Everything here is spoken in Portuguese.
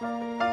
Música